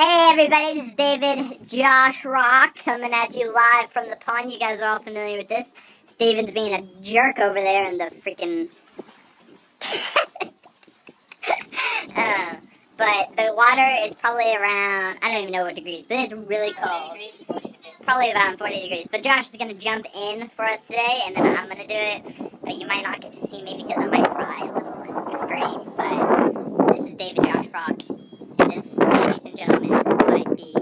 Hey everybody, this is David Josh Rock coming at you live from the pond. You guys are all familiar with this. Stephen's being a jerk over there in the freaking. uh, but the water is probably around, I don't even know what degrees, but it's really cold. Probably around 40 degrees. But Josh is going to jump in for us today, and then I'm going to do it. But you might not get to see me because I might cry a little and scream. But this is David Josh Rock. And this, ladies and gentlemen, might be,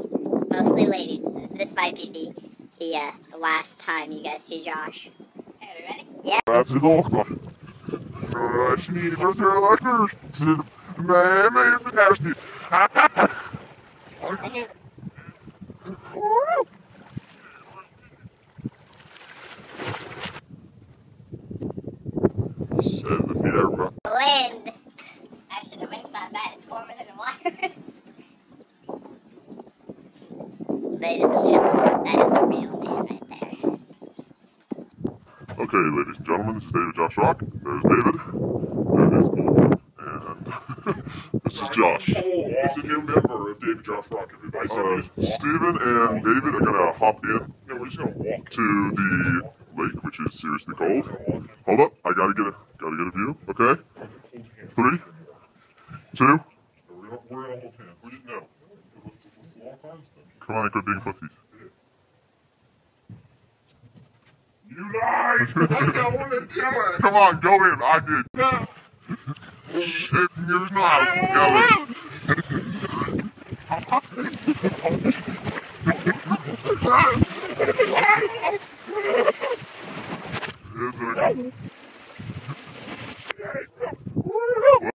mostly ladies, this might be the, the, uh, the last time you guys see Josh. We ready? Yeah. That's it all. Als je niet was lekker zit, nee, nee, dat is. Set the feet out. Wind. Actually, the wind's not bad. It's warmer than the water. Ladies and gentlemen, that is a real man right there. Okay, ladies and gentlemen, this is David Josh Rock. There's David. That is Paul. And this is Josh. It's a new member of David Josh Rock. Everybody said we Uh, just. Stephen and David are gonna hop in No, we're just gonna walk. to the lake, which is seriously cold. Hold up, I gotta get a gotta get a view. Okay, three, two. Crônica do Infosys. You lied! I'm the one that did it! Come on, go in, I did. No. Shit, you're not. Go in. Is it?